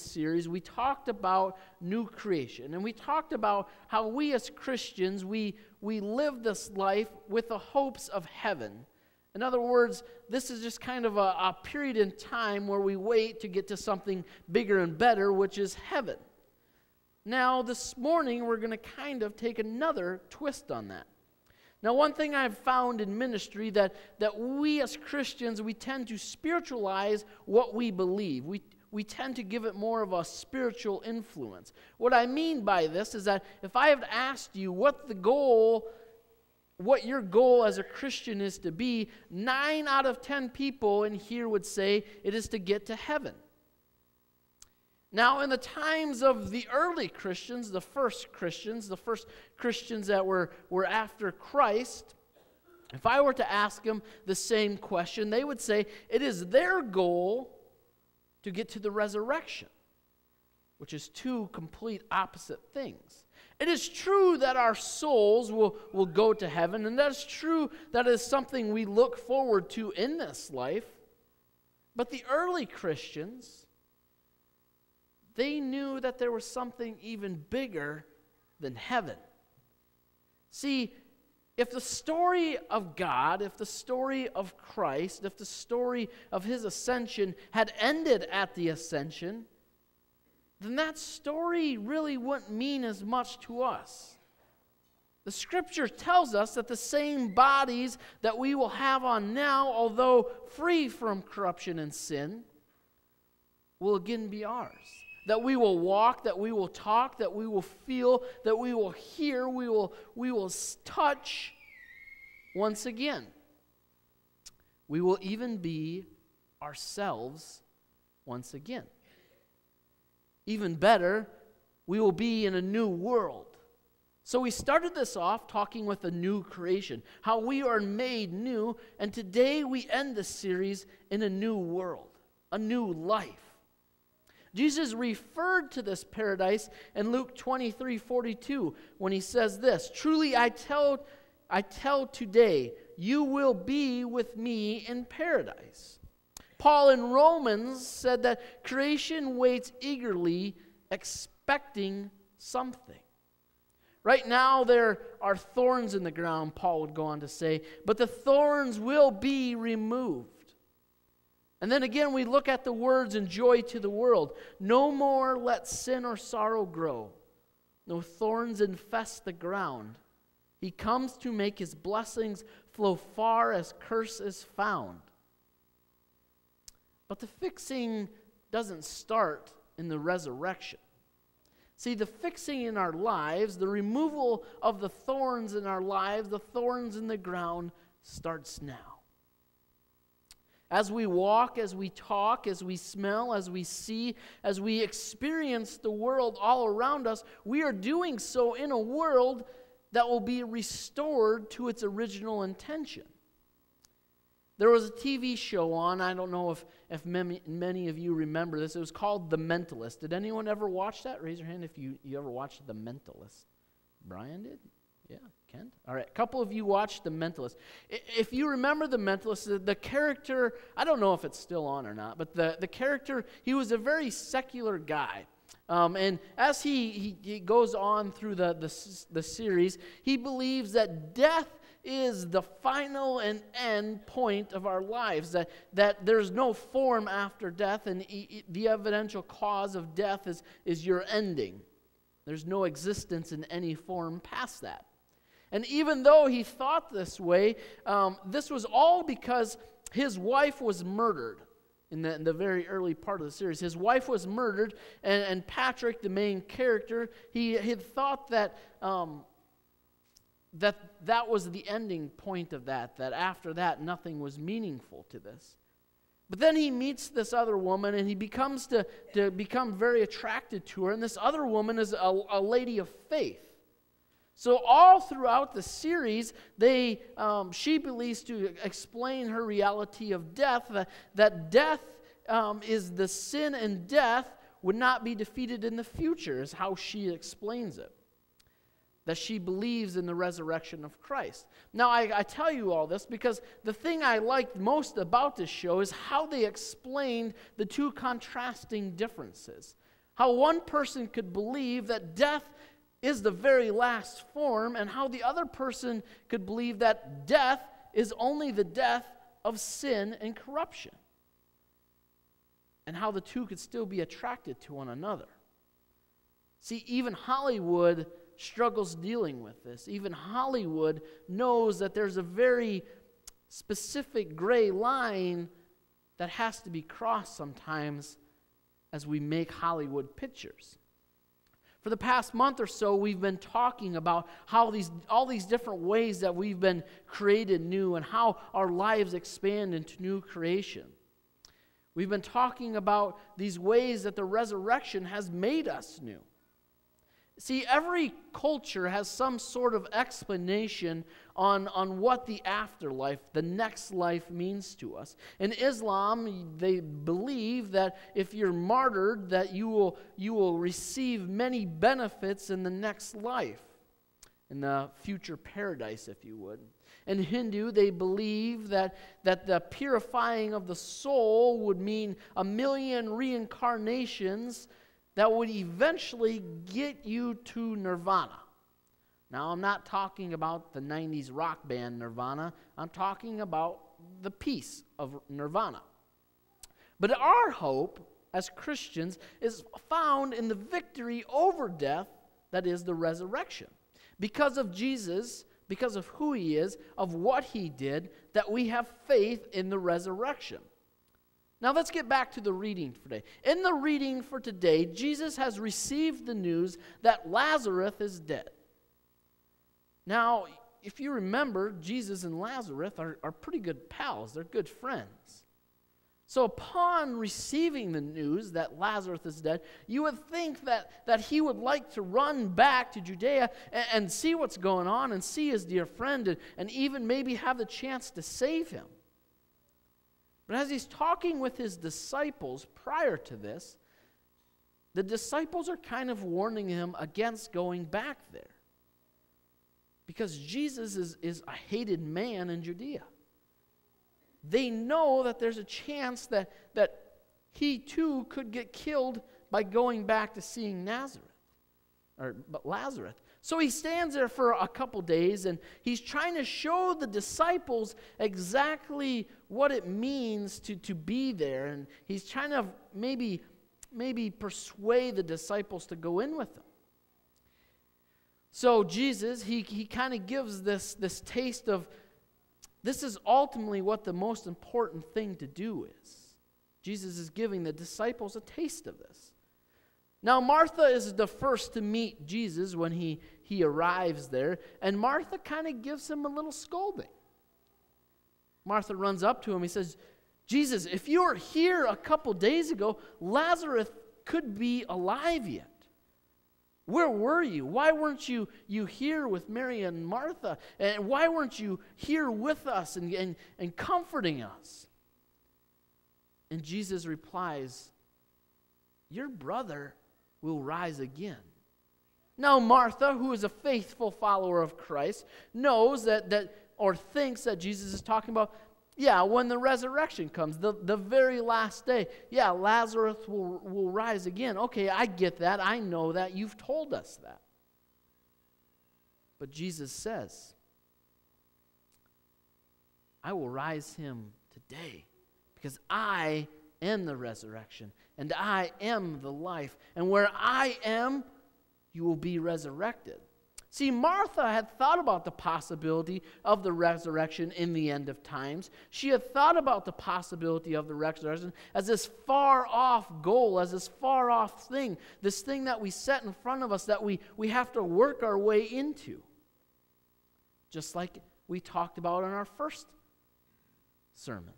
series, we talked about new creation. And we talked about how we as Christians, we, we live this life with the hopes of heaven. In other words, this is just kind of a, a period in time where we wait to get to something bigger and better, which is heaven. Now, this morning, we're going to kind of take another twist on that. Now, one thing I've found in ministry that, that we as Christians, we tend to spiritualize what we believe. We, we tend to give it more of a spiritual influence. What I mean by this is that if I have asked you what the goal, what your goal as a Christian is to be, nine out of ten people in here would say it is to get to heaven. Now, in the times of the early Christians, the first Christians, the first Christians that were, were after Christ, if I were to ask them the same question, they would say it is their goal to get to the resurrection, which is two complete opposite things. It is true that our souls will, will go to heaven, and that's true that is something we look forward to in this life. But the early Christians, they knew that there was something even bigger than heaven. See, if the story of God, if the story of Christ, if the story of his ascension had ended at the ascension, then that story really wouldn't mean as much to us. The scripture tells us that the same bodies that we will have on now, although free from corruption and sin, will again be ours that we will walk, that we will talk, that we will feel, that we will hear, we will, we will touch once again. We will even be ourselves once again. Even better, we will be in a new world. So we started this off talking with a new creation, how we are made new, and today we end this series in a new world, a new life. Jesus referred to this paradise in Luke 23 42 when he says this Truly I tell, I tell today, you will be with me in paradise. Paul in Romans said that creation waits eagerly, expecting something. Right now, there are thorns in the ground, Paul would go on to say, but the thorns will be removed. And then again, we look at the words and joy to the world. No more let sin or sorrow grow, no thorns infest the ground. He comes to make his blessings flow far as curse is found. But the fixing doesn't start in the resurrection. See, the fixing in our lives, the removal of the thorns in our lives, the thorns in the ground, starts now. As we walk, as we talk, as we smell, as we see, as we experience the world all around us, we are doing so in a world that will be restored to its original intention. There was a TV show on, I don't know if, if many, many of you remember this. It was called The Mentalist. Did anyone ever watch that? Raise your hand if you, you ever watched The Mentalist. Brian did? Yeah, Kent? All right, a couple of you watched The Mentalist. If you remember The Mentalist, the, character, I don't know if it's still on or not, but the, the character, he was a very secular guy. Um, and as he, he, he, goes on through the, the, the series, he believes that death is the final and end point of our lives, that, that there's no form after death, and the evidential cause of death is, is your ending. There's no existence in any form past that. And even though he thought this way, um, this was all because his wife was murdered in the, in the, very early part of the series. His wife was murdered, and, and Patrick, the main character, he had thought that, um, that that was the ending point of that, that after that, nothing was meaningful to this. But then he meets this other woman and he becomes to, to become very attracted to her. And this other woman is a, a lady of faith. So all throughout the series, they um, she believes to explain her reality of death that, that death um, is the sin and death would not be defeated in the future is how she explains it. that she believes in the resurrection of Christ. Now, I, I, tell you all this because the thing I liked most about this show is how they explained the two contrasting differences. How one person could believe that death is the very last form, and how the other person could believe that death is only the death of sin and corruption. And how the two could still be attracted to one another. See, even Hollywood struggles dealing with this. Even Hollywood knows that there's a very specific gray line that has to be crossed sometimes as we make Hollywood pictures. For the past month or so, we've been talking about how these, all these different ways that we've been created new and how our lives expand into new creation. We've been talking about these ways that the resurrection has made us new. See, every culture has some sort of explanation on, on what the afterlife, the next life, means to us. In Islam, they believe that if you're martyred, that you will, you will receive many benefits in the next life, in the future paradise, if you would. In Hindu, they believe that, that the purifying of the soul would mean a million reincarnations that would eventually get you to nirvana. Now, I'm not talking about the 90s rock band Nirvana, I'm talking about the peace of nirvana. But our hope as Christians is found in the victory over death that is the resurrection. Because of Jesus, because of who he is, of what he did, that we have faith in the resurrection. Now let's get back to the reading for today. In the reading for today, Jesus has received the news that Lazarus is dead. Now, if you remember, Jesus and Lazarus are, are pretty good pals, they're good friends. So, upon receiving the news that Lazarus is dead, you would think that, that he would like to run back to Judea and, and see what's going on and see his dear friend and, and even maybe have the chance to save him. But as he's talking with his disciples prior to this, the disciples are kind of warning him against going back there. Because Jesus is, is a hated man in Judea. They know that there's a chance that, that he too could get killed by going back to seeing Nazareth or but Lazarus. So he stands there for a couple days and he's trying to show the disciples exactly what it means to, to be there. And he's trying to maybe, maybe persuade the disciples to go in with him. So Jesus, he, he kind of gives this, this taste of this is ultimately what the most important thing to do is. Jesus is giving the disciples a taste of this. Now, Martha is the first to meet Jesus when he, he arrives there, and Martha kind of gives him a little scolding. Martha runs up to him. He says, Jesus, if you were here a couple days ago, Lazarus could be alive yet. Where were you? Why weren't you, you here with Mary and Martha? And why weren't you here with us and, and, and comforting us? And Jesus replies, Your brother will rise again. Now, Martha, who is a faithful follower of Christ, knows that, that or thinks that Jesus is talking about, yeah, when the resurrection comes, the, the very last day, yeah, Lazarus will, will rise again. Okay, I get that. I know that. You've told us that. But Jesus says, I will rise him today because I am the resurrection and I am the life. And where I am, you will be resurrected. See, Martha had thought about the possibility of the resurrection in the end of times. She had thought about the possibility of the resurrection as this far off goal, as this far off thing, this thing that we set in front of us that we, we have to work our way into. Just like we talked about in our first sermon.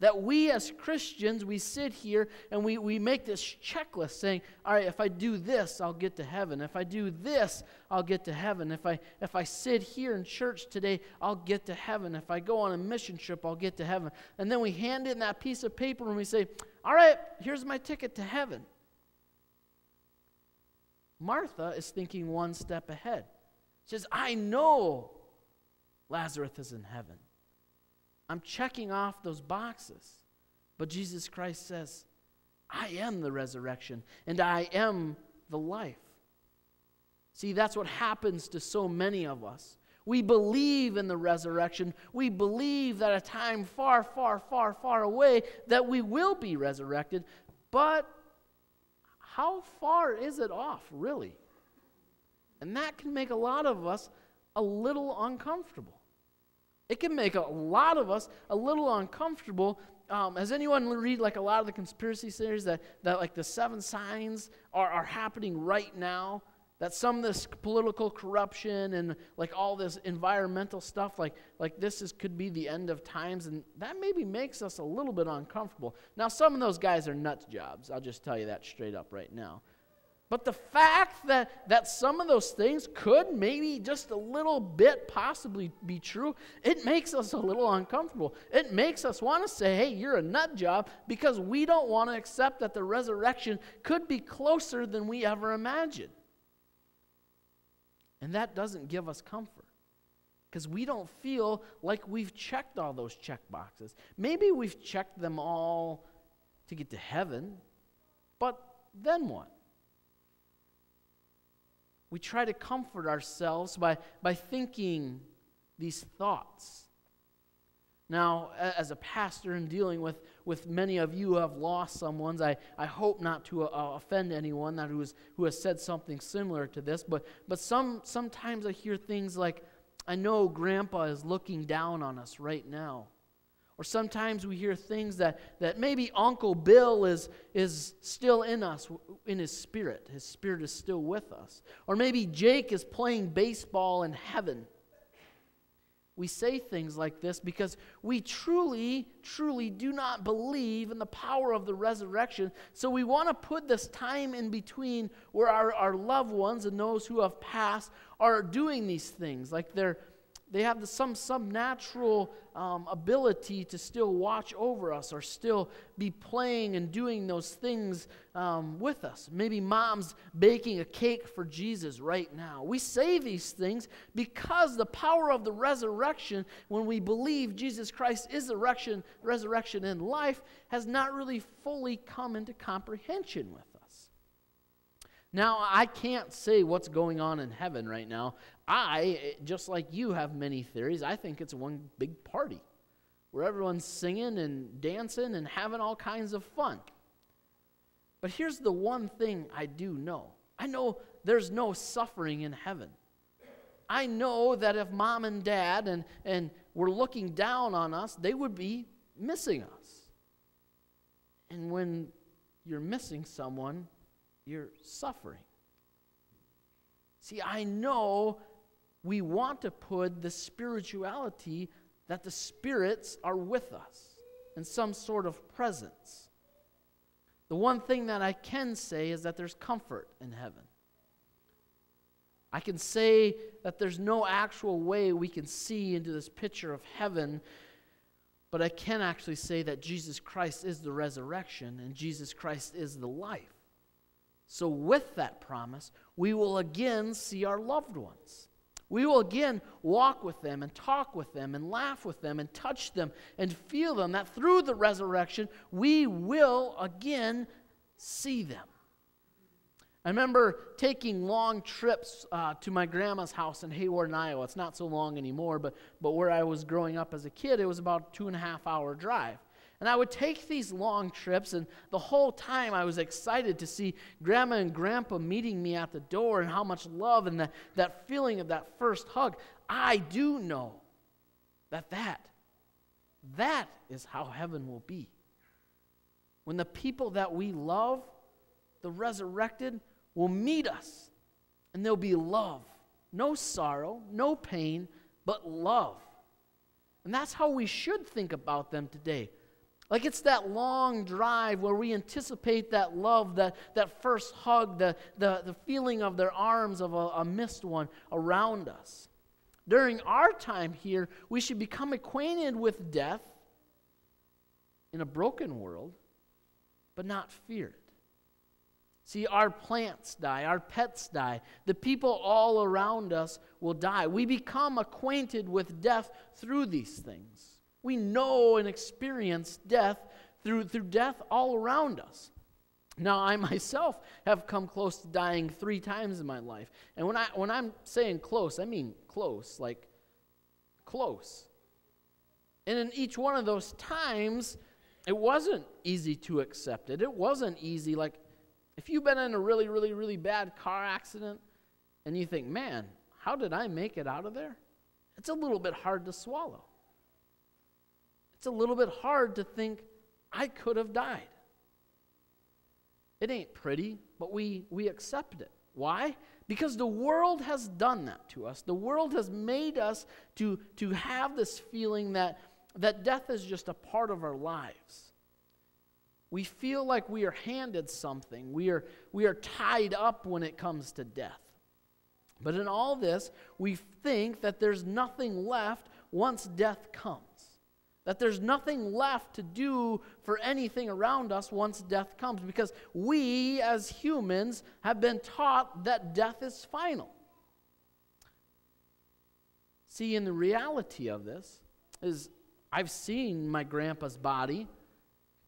That we as Christians, we sit here and we, we make this checklist saying, all right, if I do this, I'll get to heaven. If I do this, I'll get to heaven. If I, if I sit here in church today, I'll get to heaven. If I go on a mission trip, I'll get to heaven. And then we hand in that piece of paper and we say, all right, here's my ticket to heaven. Martha is thinking one step ahead. She says, I know Lazarus is in heaven. I'm checking off those boxes. But Jesus Christ says, I am the resurrection and I am the life. See, that's what happens to so many of us. We believe in the resurrection. We believe that a time far, far, far, far away that we will be resurrected. But how far is it off, really? And that can make a lot of us a little uncomfortable. It can make a lot of us a little uncomfortable. Um, has anyone read like a lot of the conspiracy theories that, that like the seven signs are, are happening right now? That some of this political corruption and like all this environmental stuff, like, like this is, could be the end of times, and that maybe makes us a little bit uncomfortable. Now, some of those guys are nuts jobs. I'll just tell you that straight up right now. But the fact that, that some of those things could maybe just a little bit possibly be true, it makes us a little uncomfortable. It makes us want to say, hey, you're a nut job because we don't want to accept that the resurrection could be closer than we ever imagined. And that doesn't give us comfort because we don't feel like we've checked all those check boxes. Maybe we've checked them all to get to heaven, but then what? We try to comfort ourselves by, by thinking these thoughts. Now, as a pastor and dealing with, with many of you who have lost someone, I, I hope not to uh, offend anyone that who, is, who has said something similar to this, but, but some, sometimes I hear things like, I know grandpa is looking down on us right now. Or sometimes we hear things that, that maybe Uncle Bill is, is still in us, in his spirit. His spirit is still with us. Or maybe Jake is playing baseball in heaven. We say things like this because we truly, truly do not believe in the power of the resurrection. So we want to put this time in between where our, our loved ones and those who have passed are doing these things. Like they're they have the, some, some natural um, ability to still watch over us or still be playing and doing those things um, with us. Maybe mom's baking a cake for Jesus right now. We say these things because the power of the resurrection, when we believe Jesus Christ is the resurrection, resurrection in life, has not really fully come into comprehension with us. Now, I can't say what's going on in heaven right now. I, just like you, have many theories. I think it's one big party where everyone's singing and dancing and having all kinds of fun. But here's the one thing I do know I know there's no suffering in heaven. I know that if mom and dad and, and were looking down on us, they would be missing us. And when you're missing someone, you're suffering. See, I know we want to put the spirituality that the spirits are with us in some sort of presence. The one thing that I can say is that there's comfort in heaven. I can say that there's no actual way we can see into this picture of heaven, but I can actually say that Jesus Christ is the resurrection and Jesus Christ is the life. So, with that promise, we will again see our loved ones. We will again walk with them and talk with them and laugh with them and touch them and feel them. That through the resurrection, we will again see them. I remember taking long trips uh, to my grandma's house in Hayward, Iowa. It's not so long anymore, but, but where I was growing up as a kid, it was about a two and a half hour drive. And I would take these long trips, and the whole time I was excited to see grandma and grandpa meeting me at the door and how much love and that, that feeling of that first hug. I do know that that, that is how heaven will be. When the people that we love, the resurrected, will meet us, and there'll be love. No sorrow, no pain, but love. And that's how we should think about them today. Like it's that long drive where we anticipate that love, that, that first hug, the, the, the feeling of their arms of a, a missed one around us. During our time here, we should become acquainted with death in a broken world, but not fear it. See, our plants die, our pets die, the people all around us will die. We become acquainted with death through these things. We know and experience death through, through death all around us. Now, I myself have come close to dying three times in my life. And when, I, when I'm saying close, I mean close, like close. And in each one of those times, it wasn't easy to accept it. It wasn't easy. Like, if you've been in a really, really, really bad car accident and you think, man, how did I make it out of there? It's a little bit hard to swallow. It's a little bit hard to think, I could have died. It ain't pretty, but we, we accept it. Why? Because the world has done that to us. The world has made us to, to have this feeling that, that death is just a part of our lives. We feel like we are handed something. We are, we are tied up when it comes to death. But in all this, we think that there's nothing left once death comes. That there's nothing left to do for anything around us once death comes. Because we, as humans, have been taught that death is final. See, in the reality of this, is I've seen my grandpa's body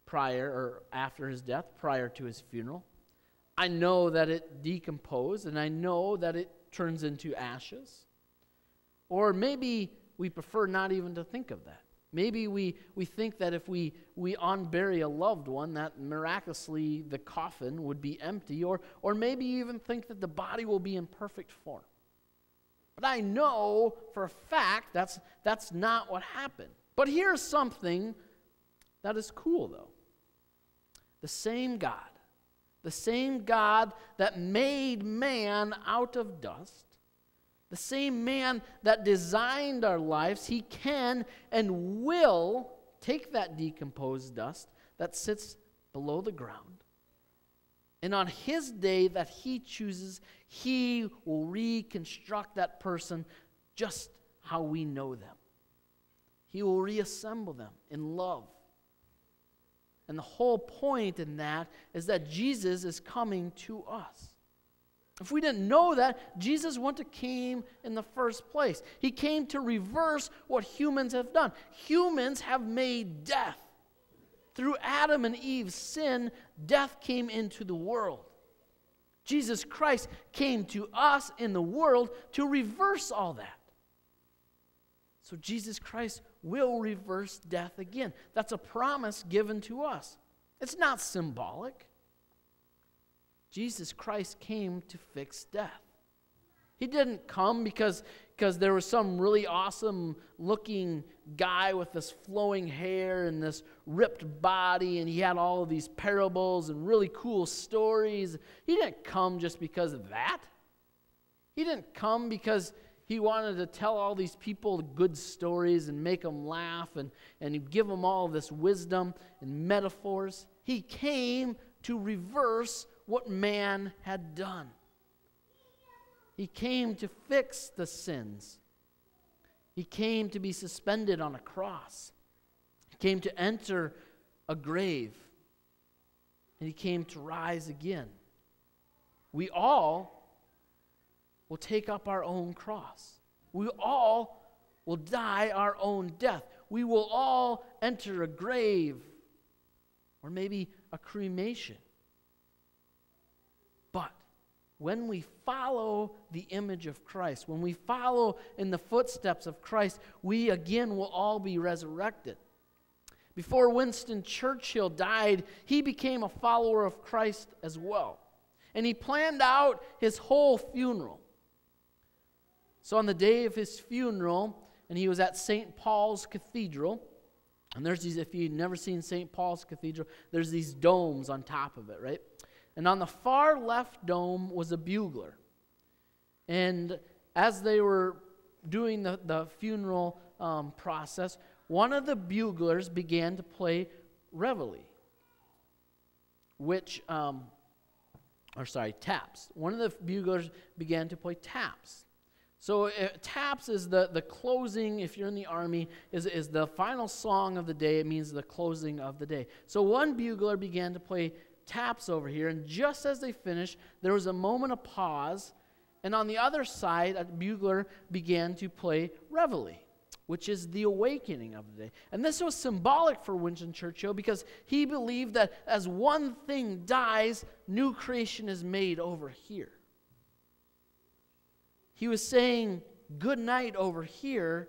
prior or after his death, prior to his funeral. I know that it decomposed and I know that it turns into ashes. Or maybe we prefer not even to think of that. Maybe we, we think that if we, we unbury a loved one, that miraculously the coffin would be empty, or, or maybe even think that the body will be in perfect form. But I know for a fact that's, that's not what happened. But here's something that is cool, though. The same God, the same God that made man out of dust, the same man that designed our lives, he can and will take that decomposed dust that sits below the ground. And on his day that he chooses, he will reconstruct that person just how we know them. He will reassemble them in love and the whole point in that is that Jesus is coming to us. If we didn't know that, Jesus wouldn't have came in the first place. He came to reverse what humans have done. Humans have made death. Through Adam and Eve's sin, death came into the world. Jesus Christ came to us in the world to reverse all that. So Jesus Christ will reverse death again. That's a promise given to us. It's not symbolic. Jesus Christ came to fix death. He didn't come because, because there was some really awesome looking guy with this flowing hair and this ripped body, and he had all of these parables and really cool stories. He didn't come just because of that. He didn't come because he wanted to tell all these people good stories and make them laugh and, and give them all this wisdom and metaphors. He came to reverse what man had done. He came to fix the sins. He came to be suspended on a cross. He came to enter a grave. And he came to rise again. We all will take up our own cross. We all will die our own death. We will all enter a grave or maybe a cremation. When we follow the image of Christ, when we follow in the footsteps of Christ, we again will all be resurrected. Before Winston Churchill died, he became a follower of Christ as well. And he planned out his whole funeral. So on the day of his funeral, and he was at St. Paul's Cathedral, and there's these, if you've never seen St. Paul's Cathedral, there's these domes on top of it, right? And on the far left dome was a bugler. And as they were doing the, the funeral um, process, one of the buglers began to play reveille, which, um, or sorry, taps. One of the buglers began to play taps. So uh, taps is the, the closing, if you're in the army, is, is the final song of the day. It means the closing of the day. So one bugler began to play taps over here, and just as they finished, there was a moment of pause, and on the other side, a bugler began to play reveille, which is the awakening of the day. And this was symbolic for Winston Churchill because he believed that as one thing dies, new creation is made over here. He was saying good night over here,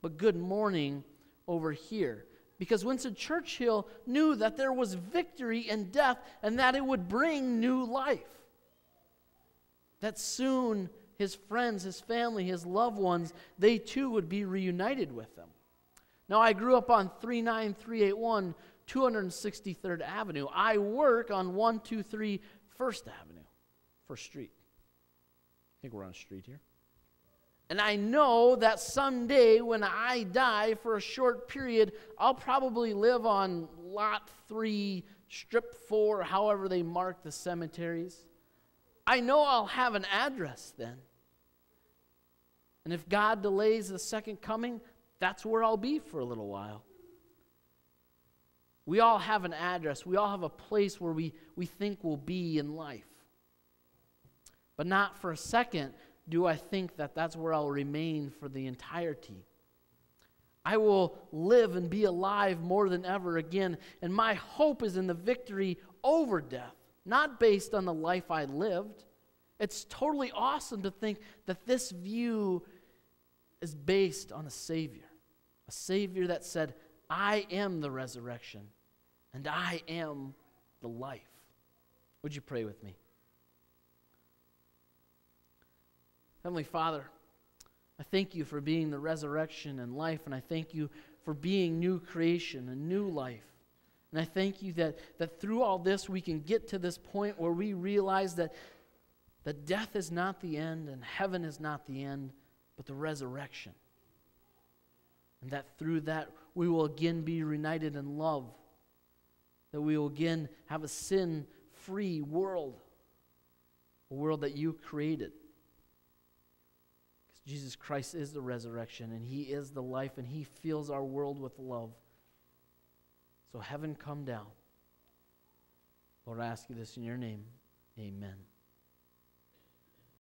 but good morning over here because Winston Churchill knew that there was victory in death and that it would bring new life. That soon his friends, his family, his loved ones, they too would be reunited with them. Now, I grew up on 39381 263rd Avenue. I work on 123 First Avenue, First Street. I think we're on a street here. And I know that someday when I die for a short period, I'll probably live on lot three, strip four, however they mark the cemeteries. I know I'll have an address then. And if God delays the second coming, that's where I'll be for a little while. We all have an address. We all have a place where we, we think we'll be in life. But not for a second do I think that that's where I'll remain for the entirety. I will live and be alive more than ever again, and my hope is in the victory over death, not based on the life I lived. It's totally awesome to think that this view is based on a Savior, a Savior that said, I am the resurrection and I am the life. Would you pray with me? Heavenly Father, I thank you for being the resurrection and life, and I thank you for being new creation and new life. And I thank you that, that through all this we can get to this point where we realize that, that death is not the end and heaven is not the end, but the resurrection. And that through that we will again be reunited in love, that we will again have a sin free world, a world that you created. Jesus Christ is the resurrection and He is the life and He fills our world with love. So, heaven come down. Lord, I ask you this in your name. Amen.